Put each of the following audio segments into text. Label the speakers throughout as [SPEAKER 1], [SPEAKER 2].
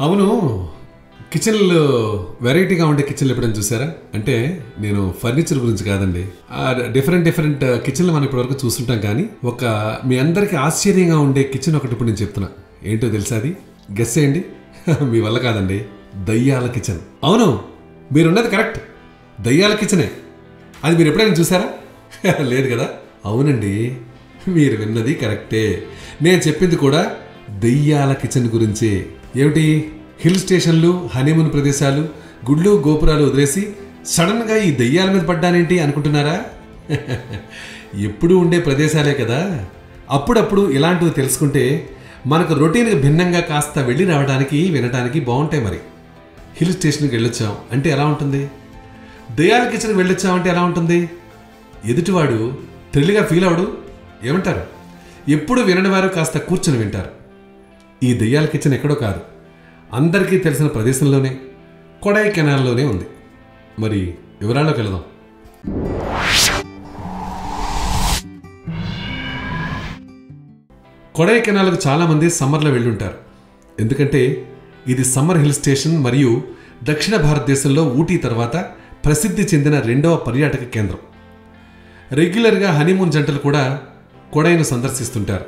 [SPEAKER 1] అవును. కిచెన్లో వెరైటీగా ఉండే కిచెన్లు ఎప్పుడైనా చూసారా? అంటే నేను ఫర్నిచర్ గురించి కాదండి. డిఫరెంట్ డిఫరెంట్ కిచెన్లు మనం ఇప్పటివరకు చూస్తుంటాం కానీ ఒక మీ అందరికీ ఆశ్చర్యంగా ఉండే కిచెన్ ఒకటి ఇప్పుడు నేను చెప్తున్నా. ఏంటో తెలుసా అది? గెస్ చేయండి. మీ వల్ల కాదండి. దయ్యాల కిచెన్. అవును. మీరున్నది కరెక్ట్. దయ్యాల కిచెనే. అది మీరు ఎప్పుడైనా చూసారా? లేదు కదా? అవునండి. మీరు విన్నది కరెక్టే. నేను చెప్పింది కూడా దెయ్యాల కిచెన్ గురించి. ఏమిటి? హిల్ స్టేషన్లు హనీమూన్ ప్రదేశాలు గుడ్లు గోపురాలు వదిలేసి సడన్గా ఈ దెయ్యాల మీద పడ్డానేంటి అనుకుంటున్నారా? ఎప్పుడూ ఉండే ప్రదేశాలే కదా. అప్పుడప్పుడు ఇలాంటివి తెలుసుకుంటే మనకు రొటీన్కి భిన్నంగా కాస్త వెళ్ళి రావడానికి వినడానికి బాగుంటాయి మరి. హిల్ స్టేషన్కి వెళ్ళొచ్చాం అంటే ఎలా ఉంటుంది? దయాల కిచెన్కి వెళ్ళొచ్చామంటే ఎలా ఉంటుంది? ఎదుటివాడు థ్రిల్గా ఫీల్ అవడు? ఏమంటారు? ఎప్పుడు వినని వారు కాస్త కూర్చొని వింటారు. ఈ దెయ్యాల కిచెన్ ఎక్కడో కాదు. అందరికీ తెలిసిన ప్రదేశంలోనే కొడై కెనాల్లోనే ఉంది. మరి వివరాల్లోకి వెళదాం. కొడై కెనాల్కు చాలామంది సమ్మర్లో వెళ్ళుంటారు. ఎందుకంటే ఇది సమ్మర్ హిల్ స్టేషన్ మరియు దక్షిణ భారతదేశంలో ఊటీ తర్వాత ప్రసిద్ధి చెందిన రెండవ పర్యాటక కేంద్రం. రెగ్యులర్గా హనీమూన్ జంటలు కూడా కొడైను సందర్శిస్తుంటారు.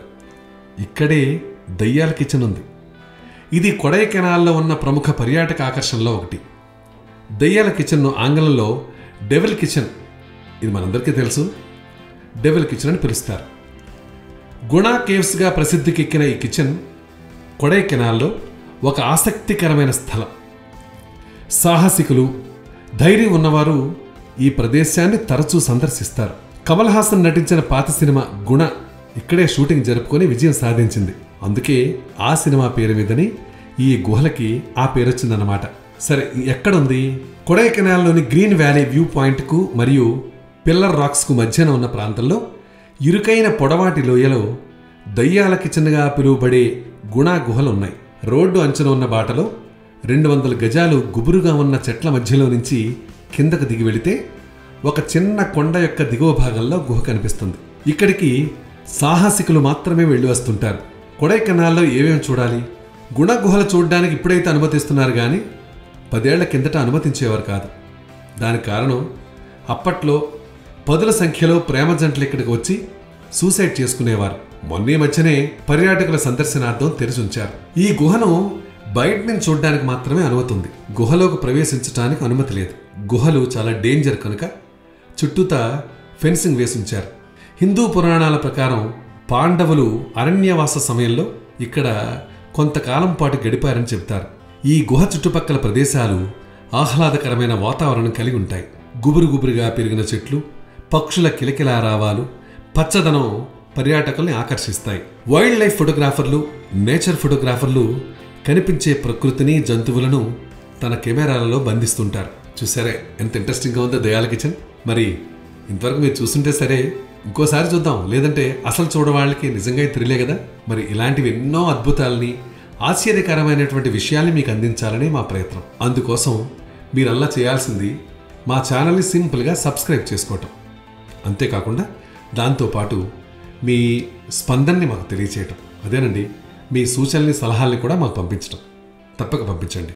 [SPEAKER 1] ఇక్కడే దయ్యాల కిచెన్ ఉంది. ఇది కొడైకెనాల్లో ఉన్న ప్రముఖ పర్యాటక ఆకర్షణలో ఒకటి. దయ్యాల కిచెన్ను ఆంగ్లంలో డెవిల్ కిచెన్ ఇది మనందరికీ తెలుసు. డెవిల్ కిచెన్ అని పిలుస్తారు. గుణా కేవ్స్గా ప్రసిద్ధికెక్కిన ఈ కిచెన్ కొడైకెనాల్లో ఒక ఆసక్తికరమైన స్థలం. సాహసికులు ధైర్యం ఉన్నవారు ఈ ప్రదేశాన్ని తరచూ సందర్శిస్తారు. కమల్ హాసన్ నటించిన పాత సినిమా గుణ ఇక్కడే షూటింగ్ జరుపుకొని విజయం సాధించింది. అందుకే ఆ సినిమా పేరు మీదని ఈ గుహలకి ఆ పేరు వచ్చిందన్నమాట. సరే ఎక్కడుంది? కొడైకెనాల్లోని గ్రీన్ వ్యాలీ వ్యూ పాయింట్కు మరియు పిల్లర్ రాక్స్కు మధ్యన ఉన్న ప్రాంతంలో ఇరుకైన పొడవాటి లోయలో దయ్యాల కిచెన్గా పిలువబడే గుణా గుహలు ఉన్నాయి రోడ్డు అంచున ఉన్న బాటలో రెండు వందల గజాలు గుబురుగా ఉన్న చెట్ల మధ్యలో నుంచి కిందకు దిగి వెళితే ఒక చిన్న కొండ యొక్క దిగువ భాగంలో గుహ కనిపిస్తుంది. ఇక్కడికి సాహసికులు మాత్రమే వెళ్ళి వస్తుంటారు. కొడైకెనాల్లో ఏమేమి చూడాలి? గుణ గుహలు చూడడానికి ఇప్పుడైతే అనుమతిస్తున్నారు కానీ పదేళ్ళ కిందట అనుమతించేవారు కాదు. దాని కారణం అప్పట్లో పదుల సంఖ్యలో ప్రేమ జంటలు ఇక్కడికి వచ్చి సూసైడ్ చేసుకునేవారు. మొన్నే మధ్యనే పర్యాటకుల సందర్శనార్థం తెరిచి ఉంచారు. ఈ గుహను బయట నుంచి చూడడానికి మాత్రమే అనుమతి ఉంది గుహలోకి ప్రవేశించడానికి అనుమతి లేదు. గుహలు చాలా డేంజర్ కనుక చుట్టూతా ఫెన్సింగ్ వేసి ఉంచారు. హిందూ పురాణాల ప్రకారం పాండవులు అరణ్యవాస సమయంలో ఇక్కడ కొంతకాలం పాటు గడిపారని చెబుతారు ఈ గుహ చుట్టుపక్కల ప్రదేశాలు ఆహ్లాదకరమైన వాతావరణం కలిగి ఉంటాయి. గుబురు గుబురుగా పెరిగిన చెట్లు పక్షుల కిలకిలారావాలు పచ్చదనం పర్యాటకుల్ని ఆకర్షిస్తాయి. వైల్డ్ లైఫ్ ఫోటోగ్రాఫర్లు నేచర్ ఫోటోగ్రాఫర్లు కనిపించే ప్రకృతిని జంతువులను తన కెమెరాలలో బంధిస్తుంటారు. చూసారే ఎంత ఇంట్రెస్టింగ్గా ఉందో దయాల కిచెన్. మరి ఇంతవరకు మీరు చూస్తుంటే సరే ఇంకోసారి చూద్దాం. లేదంటే అసలు చూడవాళ్ళకి నిజంగా థ్రిల్లే కదా? మరి ఇలాంటివి ఎన్నో అద్భుతాలని ఆశ్చర్యకరమైనటువంటి విషయాల్ని మీకు అందించాలని మా ప్రయత్నం. అందుకోసం మీరల్లా చేయాల్సింది మా ఛానల్ని సింపుల్గా సబ్స్క్రైబ్ చేసుకోవటం. అంతేకాకుండా దాంతోపాటు మీ స్పందనని మాకు తెలియచేయటం. అదేనండి మీ సూచనల్ని సలహాల్ని కూడా మాకు పంపించటం. తప్పక పంపించండి.